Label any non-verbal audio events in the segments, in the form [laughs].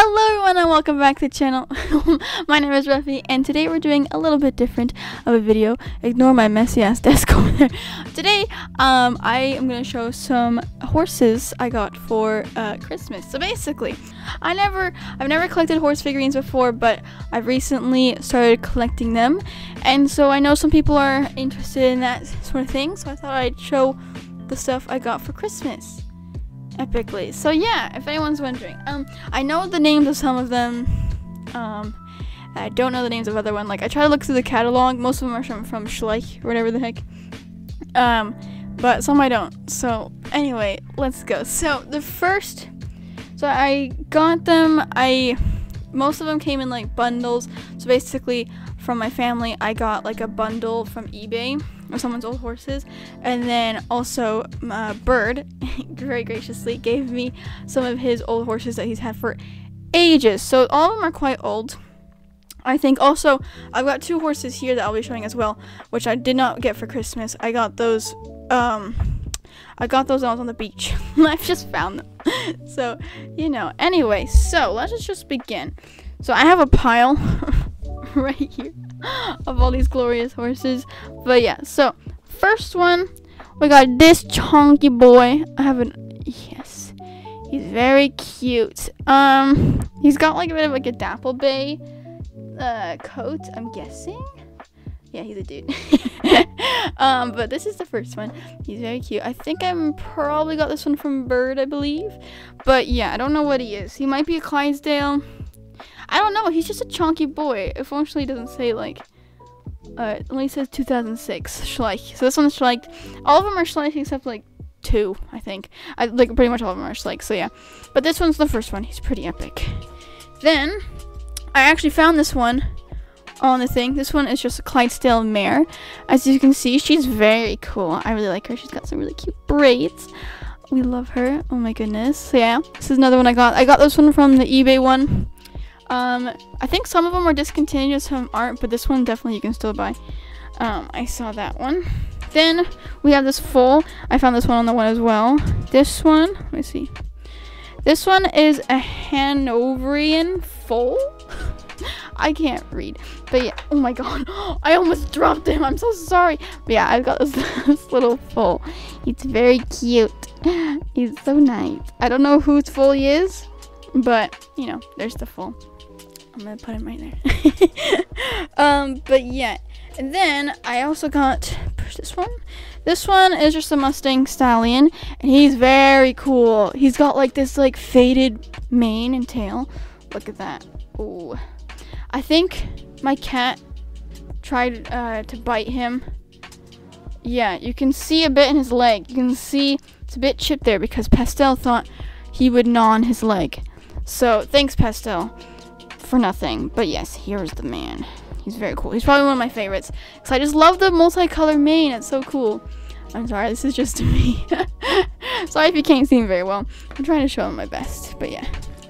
Hello everyone and welcome back to the channel. [laughs] my name is Ruffy and today we're doing a little bit different of a video. Ignore my messy ass [laughs] desk over there. Today um, I am going to show some horses I got for uh, Christmas. So basically, I never, I've never collected horse figurines before but I've recently started collecting them and so I know some people are interested in that sort of thing so I thought I'd show the stuff I got for Christmas epically. So yeah, if anyone's wondering, um, I know the names of some of them. Um, I don't know the names of other one. Like I try to look through the catalog. Most of them are from from Schleich or whatever the heck. Um, but some I don't. So anyway, let's go. So the first, so I got them. I most of them came in like bundles. So basically, from my family, I got like a bundle from eBay of someone's old horses, and then also uh, Bird [laughs] very graciously gave me some of his old horses that he's had for ages. So all of them are quite old. I think also I've got two horses here that I'll be showing as well, which I did not get for Christmas. I got those um I got those when I was on the beach. [laughs] I've just found them. [laughs] so, you know. Anyway, so let's just begin. So I have a pile right here of all these glorious horses. But yeah, so first one, we got this chunky boy. I have an yes. He's very cute. Um, he's got like a bit of like a dapple bay uh, coat. I'm guessing. Yeah, he's a dude. [laughs] um, but this is the first one. He's very cute. I think I'm probably got this one from Bird, I believe. But yeah, I don't know what he is. He might be a Clydesdale. I don't know. He's just a chunky boy. Unfortunately, doesn't say like. Uh, only says 2006 Schleich. So this one's Schleich. All of them are Schleich except like two, I think. I like pretty much all of them are Schleich. So yeah, but this one's the first one. He's pretty epic. Then I actually found this one on the thing. This one is just a Clydesdale mare. As you can see, she's very cool. I really like her. She's got some really cute braids. We love her. Oh my goodness. So yeah, this is another one I got. I got this one from the eBay one. Um, I think some of them are discontinued, some aren't, but this one definitely you can still buy. Um, I saw that one. Then we have this foal. I found this one on the one as well. This one, let me see. This one is a Hanoverian foal. [laughs] I can't read. But yeah, oh my god. [gasps] I almost dropped him. I'm so sorry. But yeah, I've got this, [laughs] this little foal. He's very cute. [laughs] He's so nice. I don't know whose foal he is, but you know, there's the foal. I'm gonna put him right there. [laughs] um, but yeah. And then I also got this one. This one is just a Mustang Stallion, and he's very cool. He's got like this like faded mane and tail. Look at that. Ooh. I think my cat tried uh, to bite him. Yeah, you can see a bit in his leg. You can see it's a bit chipped there because Pastel thought he would gnaw on his leg. So thanks, Pastel for nothing. But yes, here's the man. He's very cool. He's probably one of my favorites. Because I just love the multicolored mane. It's so cool. I'm sorry, this is just [laughs] me. sorry if you can't see me very well. I'm trying to show him my best. But yeah.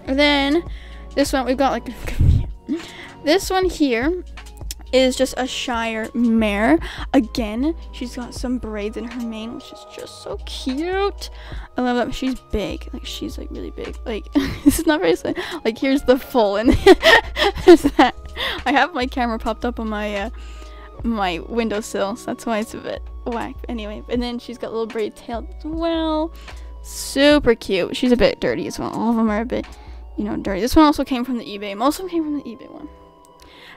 And then this one, we've got like... [laughs] this one here is just a Shire mare. Again, she's got some braids in her mane, which is just so cute. I love that. She's big. Like, she's like really big. Like, [laughs] this is not very slim. Like, here's the full, and [laughs] there's that. I have my camera popped up on my, uh, my windowsill, so that's why it's a bit whack. Anyway, and then she's got a little braid tail as well. Super cute. She's a bit dirty as well. All of them are a bit, you know, dirty. This one also came from the eBay. Most of them came from the eBay one.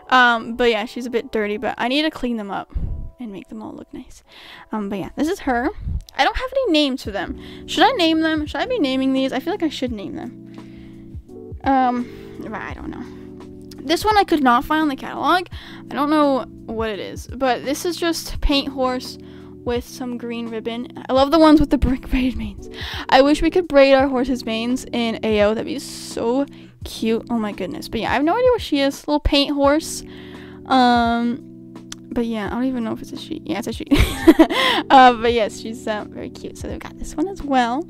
Um, but yeah, she's a bit dirty, but I need to clean them up and make them all look nice. Um, but yeah, this is her. I don't have any names for them. Should I name them? Should I be naming these? I feel like I should name them. Um, I don't know. This one I could not find on the catalog. I don't know what it is, but this is just paint horse with some green ribbon. I love the ones with the brick braided manes. I wish we could braid our horse's manes in AO. That'd be so cute. Oh my goodness. But yeah, I have no idea what she is. Little paint horse. Um, but yeah, I don't even know if it's a she. Yeah, it's a she. [laughs] uh, but yes, she's uh, very cute. So they've got this one as well.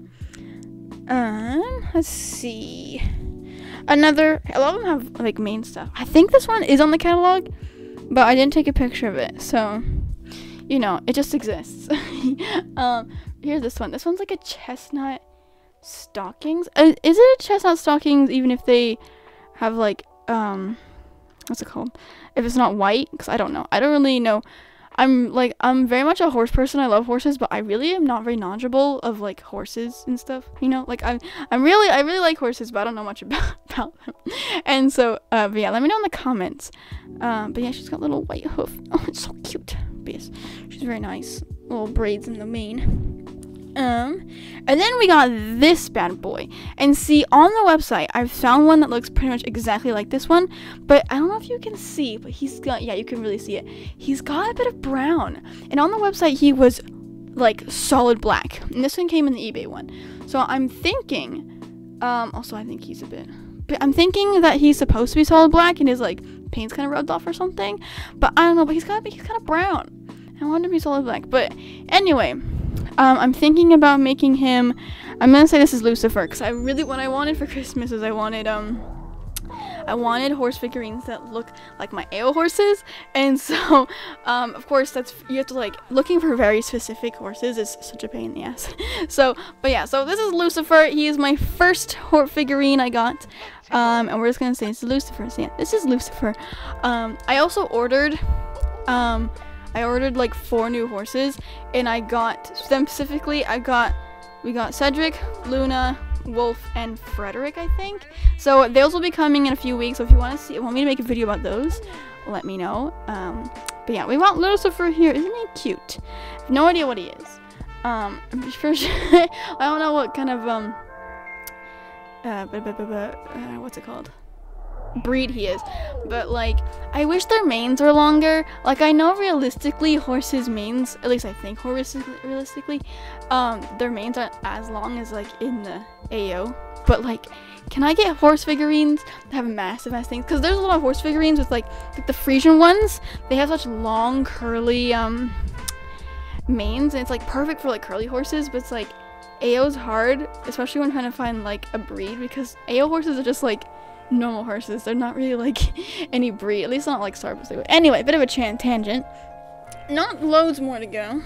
Um, let's see. Another. A lot of them have like main stuff. I think this one is on the catalog, but I didn't take a picture of it. So, you know, it just exists. [laughs] um, here's this one. This one's like a chestnut stockings. Uh, is it a chestnut stockings even if they have like um what's it called? If it's not white, because I don't know. I don't really know. I'm like I'm very much a horse person. I love horses, but I really am not very knowledgeable of like horses and stuff. You know, like I'm I'm really I really like horses, but I don't know much [laughs] about about them. And so, uh, but yeah, let me know in the comments. Um, but yeah, she's got little white hoof. [laughs] Oh, it's so cute. But yes, she's very nice. Little braids in the mane. Um, and then we got this bad boy. And see, on the website, I've found one that looks pretty much exactly like this one. But I don't know if you can see, but he's got, yeah, you can really see it. He's got a bit of brown. And on the website, he was like solid black. And this one came in the eBay one. So I'm thinking, um, also, I think he's a bit, but I'm thinking that he's supposed to be solid black and his like paint's kind of rubbed off or something. But I don't know, but he's got, he's kind of brown. I want to be solid black. But anyway, um, I'm thinking about making him. I'm gonna say this is Lucifer because I really what I wanted for [laughs] Christmas is I wanted um. I wanted horse figurines that look like my AO horses, and so, [laughs] um, of course, that's you have to like looking for very specific horses is such a pain in the ass. [laughs] so, but yeah, so this is Lucifer. He is my first horse figurine I got, um, and we're just gonna say it's Lucifer. So yeah, this is Lucifer. Um, I also ordered, um, I ordered like four new horses, and I got them specifically. I got we got Cedric, Luna, Wolf, and Frederick, I think. So those will be coming in a few weeks. So if you want to see, want me to make a video about those, let me know. Um, but yeah, we want Lucifer here. Isn't he cute? I have no idea what he is. Um, I'm sure. [laughs] I don't know what kind of um. Uh, uh, what's it called? Breed he is. But like, I wish their manes were longer. Like, I know realistically horses' manes, at least I think horses realistically, um, their manes aren't as long as like in the AO. But like, can I get horse figurines that have massive ass things? Because there's a lot of horse figurines with like, like the Frisian ones. They have such long curly um manes, and it's like perfect for like curly horses. But it's like AO's hard, especially when trying to find like a breed because AO horses are just like normal horses. They're not really like [laughs] any breed, at least not like Starbucks. Anyway, bit of a tangent. Not loads more to go.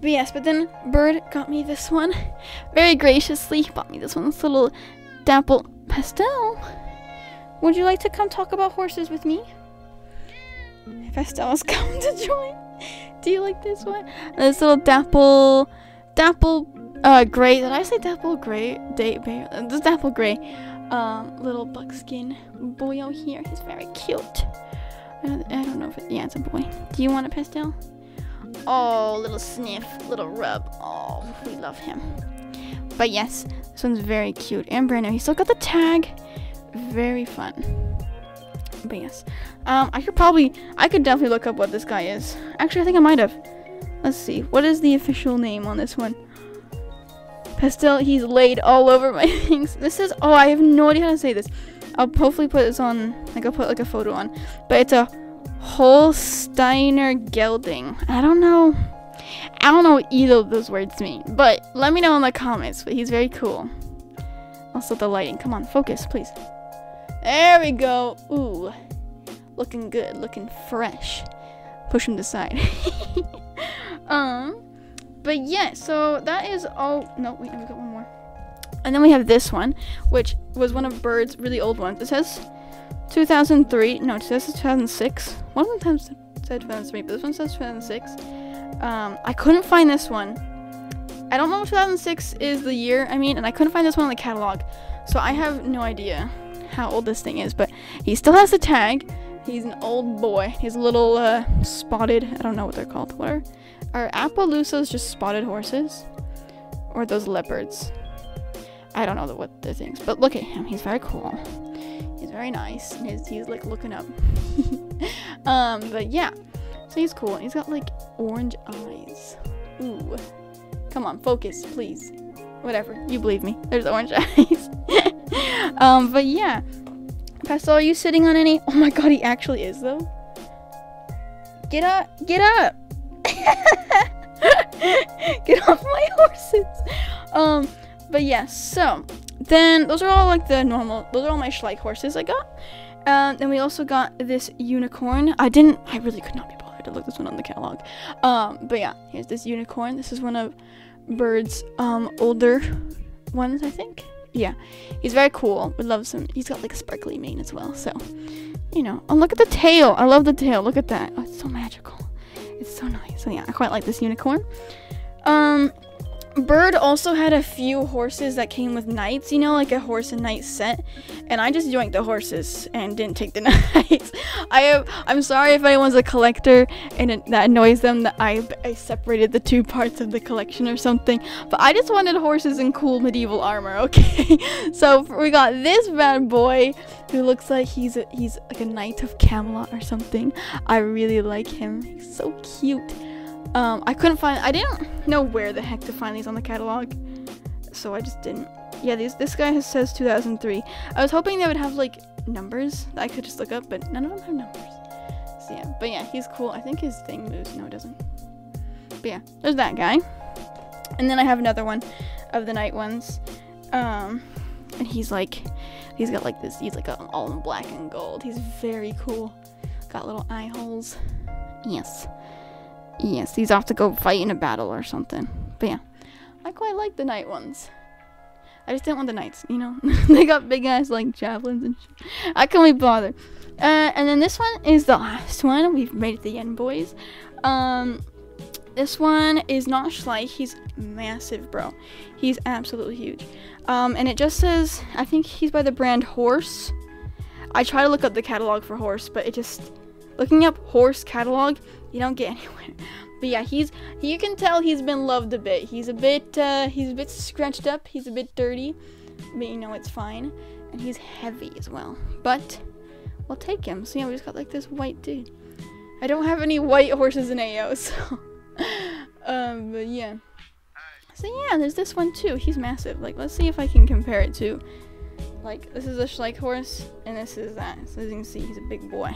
But yes, but then Bird got me this one. Very graciously, bought me this one. This little dapple pastel. Would you like to come talk about horses with me? Pastel has [laughs] come to join. Do you like this one? This little dapple, dapple, uh, gray. Did I say dapple gray? Date, this dapple gray um, little buckskin boy here. He's very cute. I don't, I don't know if it, yeah, it's a boy. Do you want a pastel? Oh, little sniff, little rub. Oh, we love him. But yes, this one's very cute and brand new. He still got the tag. Very fun. But yes, um, I could probably, I could definitely look up what this guy is. Actually, I think I might have. Let's see. What is the official name on this one? Pastel, he's laid all over my [laughs] things. This is, oh, I have no idea how to say this. I'll hopefully put this on, like I'll put like a photo on. But it's a Holsteiner Gelding. I don't know. I don't know what either of those words mean. But let me know in the comments. But he's very cool. Also the lighting. Come on, focus, please. There we go. Ooh. Looking good, looking fresh. Push him to side. [laughs] um but yeah, so that is all. No, wait, we got one more. And then we have this one, which was one of Bird's really old ones. It says 2003. No, it says 2006. One of them said 2003, but this one says 2006. Um, I couldn't find this one. I don't know if 2006 is the year, I mean, and I couldn't find this one in the catalog. So I have no idea how old this thing is, but he still has the tag. He's an old boy. He's a little uh, spotted. I don't know what they're called. What are are Appaloosas just spotted horses? Or those leopards? I don't know what the things, but look at him. He's very cool. He's very nice. He's, he's like looking up. [laughs] um, but yeah. So he's cool. He's got like orange eyes. Ooh. Come on, focus, please. Whatever. You believe me. There's orange [laughs] eyes. [laughs] um, but yeah. Pastel, are you sitting on any? Oh my god, he actually is though. Get up! Get up! [laughs] Get off my horses. Um, but yes, so then those are all like the normal, those are all my Schleich horses I got. Um, then we also got this unicorn. I didn't, I really could not be bothered to look this one on the catalog. Um, but yeah, here's this unicorn. This is one of Bird's um older ones, I think. yeah, he's very cool. We love him. He's got like a sparkly mane as well. So, you know. Oh, look at the tail. I love the tail. Look at that. Oh, it's so magical. It's so nice. So yeah, I quite like this unicorn. Um, Bird also had a few horses that came with knights, you know, like a horse and knight set. And I just yoinked the horses and didn't take the [laughs] knights. I have, I'm sorry if anyone's a collector and it, that annoys them that I, I separated the two parts of the collection or something. But I just wanted horses in cool medieval armor, [laughs] okay? so we got this bad boy who looks like he's a, he's like a knight of Camelot or something. I really like him. He's so cute. Um, I couldn't find, I didn't know where the heck to find these on the catalog, so I just didn't. Yeah, these, this guy has, says 2003. I was hoping they would have, like, numbers that I could just look up, but none of them have numbers. So, yeah, but yeah, he's cool. I think his thing moves. No, it doesn't. But yeah, there's that guy. And then I have another one of the night ones. Um, and he's like, he's got like this, he's like all in black and gold. He's very cool. Got little eye holes. Yes. Yes, he's off to go fight in a battle or something. But yeah, I quite like the night ones. I just didn't want the knights, you know? [laughs] they got big ass like javelins and shit. I can't be bothered. Uh, and then this one is the last one. We've made it the end, boys. Um, this one is not Schleich. He's massive, bro. He's absolutely huge. Um, and it just says, I think he's by the brand Horse. I try to look up the catalog for Horse, but it just, looking up Horse catalog, you don't get [laughs] anywhere. But yeah, he's you can tell he's been loved a bit. He's a bit uh, he's a bit scratched up. He's a bit dirty, but you know it's fine. And he's heavy as well. But we'll take him. So yeah, we just got like this white dude. I don't have any white horses in AO, [laughs] so um, but yeah. So yeah, there's this one too. He's massive. Like, let's see if I can compare it to, like, this is a Schleich horse, and this is that. So as you can see, he's a big boy.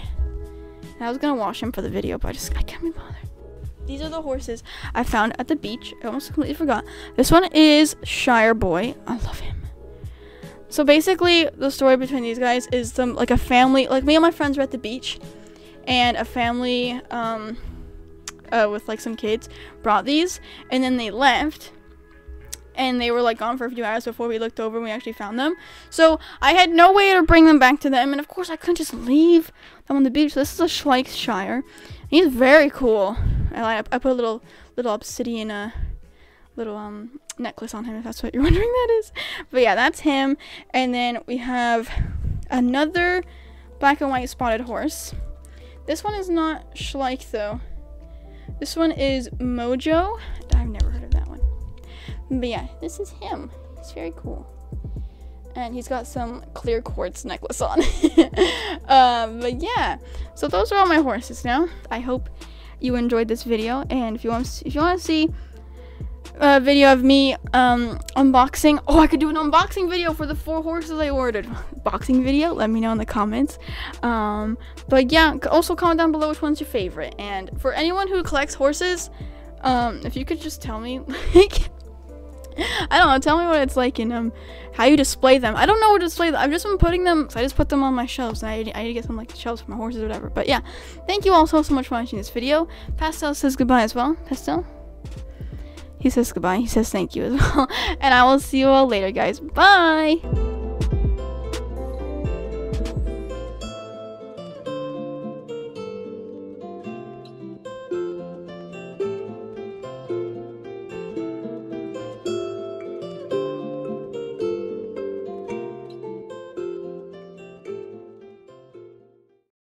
I was gonna wash him for the video, but I just I can't be bothered. These are the horses I found at the beach. I almost completely forgot. This one is Shire Boy. I love him. So basically, the story between these guys is some like a family. Like me and my friends were at the beach, and a family um, uh, with like some kids brought these, and then they left and they were like gone for a few hours before we looked over and we actually found them. So I had no way to bring them back to them, and of course I couldn't just leave them on the beach. So this is a Schleich Shire. He's very cool. I, I put a little little obsidian uh, little um necklace on him if that's what you're [laughs] wondering that is. But yeah, that's him. And then we have another black and white spotted horse. This one is not Schleich though. This one is Mojo. I've never But yeah, this is him. He's very cool. And he's got some clear quartz necklace on. [laughs] um, but yeah, so those are all my horses now. I hope you enjoyed this video. And if you want, if you want to see a video of me um, unboxing, oh, I could do an unboxing video for the four horses I ordered. [laughs] Boxing video, let me know in the comments. Um, but yeah, also comment down below which one's your favorite. And for anyone who collects horses, um, if you could just tell me, [laughs] like, [laughs] I don't know. Tell me what it's like and um, how you display them. I don't know where to display them. I've just been putting them. So I just put them on my shelves. And I, I need to get some like shelves for my horses or whatever. But yeah, thank you all so so much for watching this video. Pastel says goodbye as well. Pastel. He says goodbye. He says thank you as [laughs] well. and I will see you all later, guys. Bye.